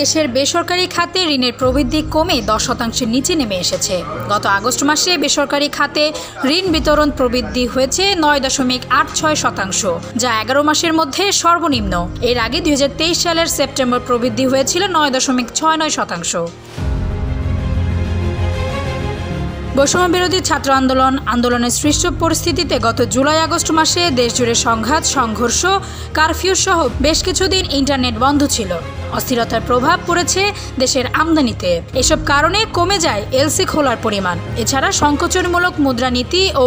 দেশের বেসরকারি খাতে ঋণের প্রবৃদ্ধি কমে দশ শতাংশের নিচে নেমে এসেছে। গত আগস্ট মাসে বেসরকারি খাতে ঋণ বিতরণ প্রবৃদ্ধি হয়েছে নয় দশমিক আট ছয় শতাংশ, যা এগারো মাসের মধ্যে সর্বনিম্ন। এর আগে দু হাজার তেইশ সালের সেপ্টেম্বর প্রবৃদ্ধি হয়েছিল নয় দশমিক ছয় নয় শতাংশ। বৈষম্য বিরোধী ছাত্র আন্দোলন, আন্দোলনের সৃষ্ট পরিস্থিতিতে গত জুলাই আগস্ট মাসে দেশজুড়ে সংঘাত, সংঘর্ষ কারফিউ সহ বেশ কিছুদিন ইন্টারনেট বন্ধ ছিল। অস্থিরতার প্রভাব পড়েছে দেশের আমদানিতে। এসব কারণে কমে যায় এলসি খোলার পরিমাণ। এছাড়া সংকোচনমূলক মুদ্রানীতি ও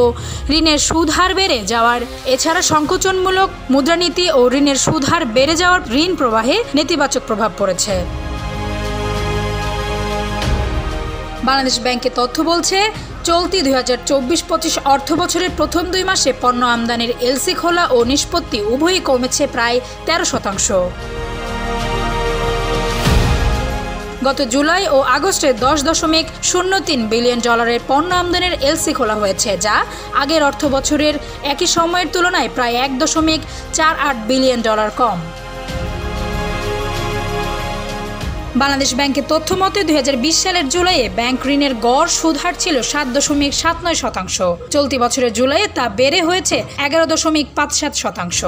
ঋণের সুদ হার বেড়ে যাওয়ার এছাড়া সংকোচনমূলক মুদ্রানীতি ও ঋণের সুদ হার বেড়ে যাওয়ার ঋণ প্রবাহে নেতিবাচক প্রভাব পড়েছে। বাংলাদেশ ব্যাংকের তথ্য বলছে, চলতি দুই হাজার চব্বিশ পঁচিশ অর্থ বছরের প্রথম দুই মাসে পণ্য আমদানির এলসি খোলা ও নিষ্পত্তি উভয়ই কমেছে প্রায় তেরো শতাংশ। গত জুলাই ও আগস্টে দশ দশমিক শূন্য তিন বিলিয়ন ডলারের পণ্য আমদানির এলসি খোলা হয়েছে, যা আগের অর্থ বছরের একই সময়ের তুলনায় প্রায় এক দশমিক চার আট বিলিয়ন ডলার কম। বাংলাদেশ ব্যাংকের তথ্য মতে, দুই সালের জুলাইয়ে ব্যাংক ঋণের গড় সুদহার ছিল সাত দশমিক সাত নয় শতাংশ। চলতি বছরের জুলাইয়ে তা বেড়ে হয়েছে এগারো দশমিক পাঁচ সাত শতাংশ।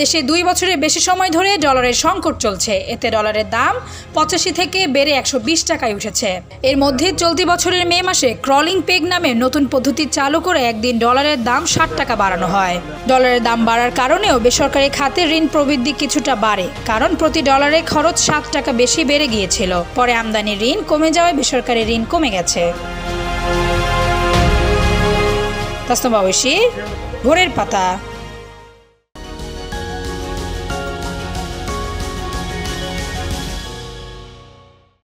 দেশে দুই বছরের বেশি সময় ধরে ডলারের সংকট চলছে। এতে ডলারের দাম পঁচাশি থেকে বেড়ে একশো বিশ টাকায় উঠেছে। এর মধ্যে চলতি বছরের মে মাসে ক্রলিং পেগ নামে নতুন পদ্ধতি চালু করে একদিন ডলারের দাম ষাট টাকা বাড়ানো হয়। ডলারের দাম বাড়ার কারণেও বেসরকারি খাতে ঋণ প্রবৃদ্ধি কিছুটা বাড়ে, কারণ প্রতি ডলারে খরচ সাত টাকা বেশি বেড়ে গিয়েছিল। পরে আমদানি ঋণ কমে যাওয়ায় বেসরকারি ঋণ কমে গেছে। তাস্তবা ভোরের পাতা।